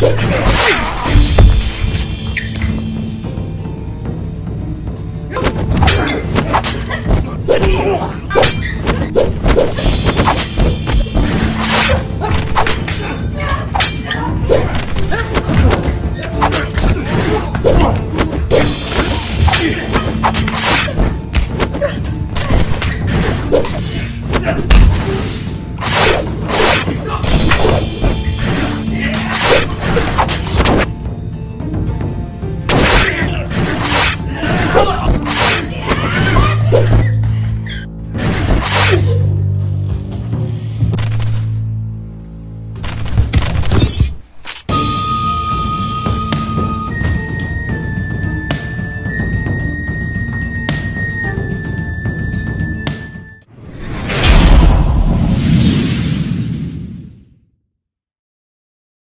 Oh!